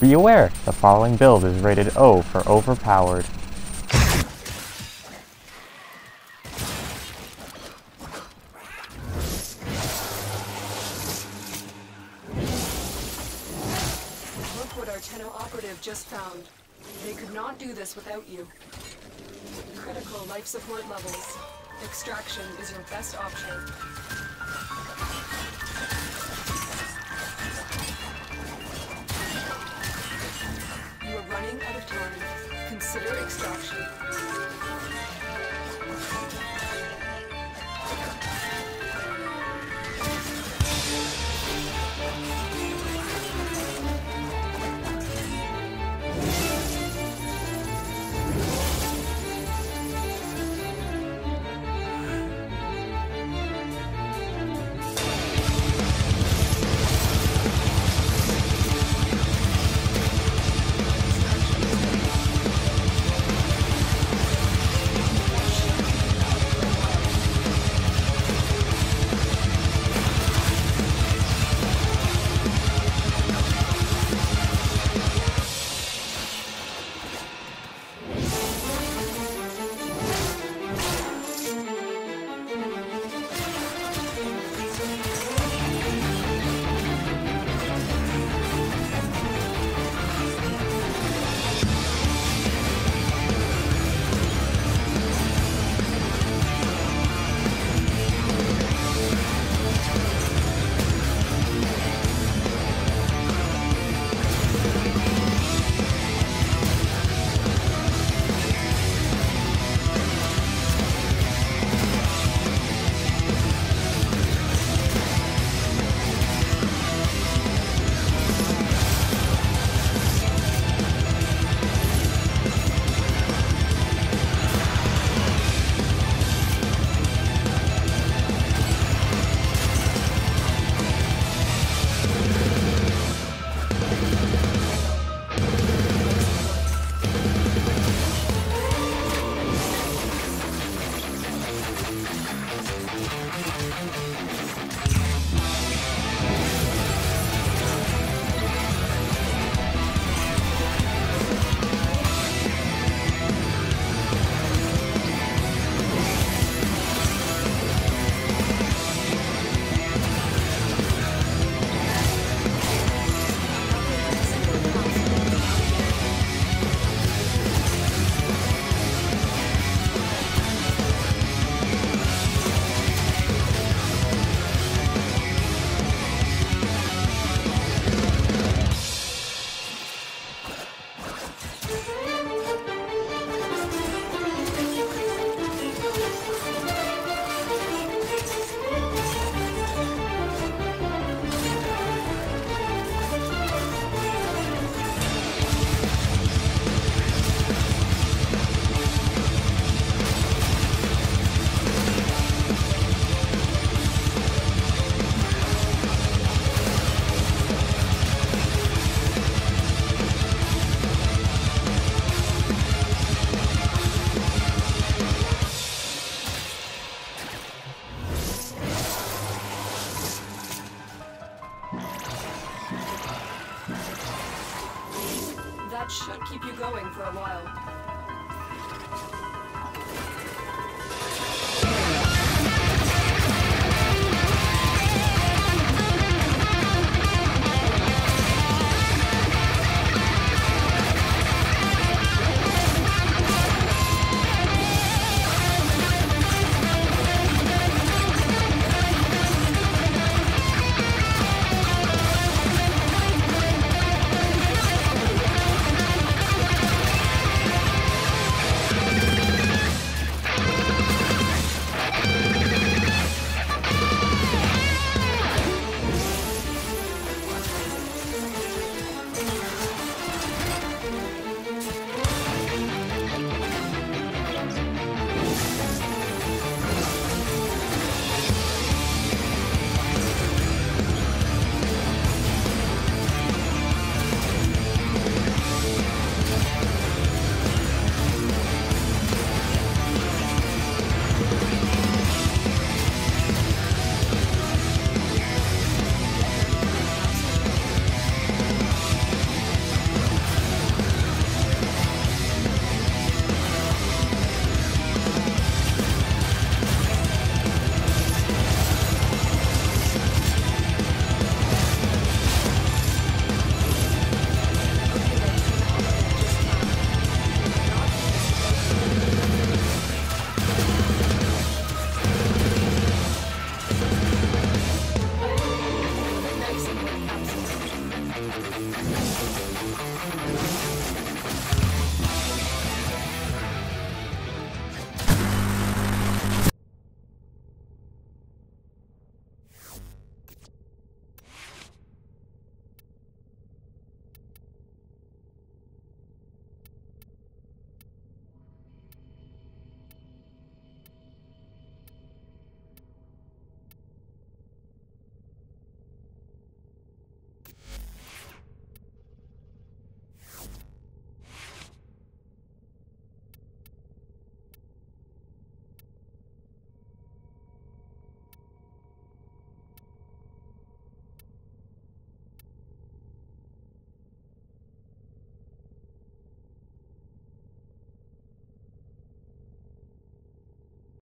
Be aware, the following build is rated O for overpowered. Look what our Tenno operative just found. They could not do this without you. Critical life support levels. Extraction is your best option. Time. Consider extraction. That keep you going for a while.